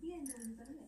Iya, 的脸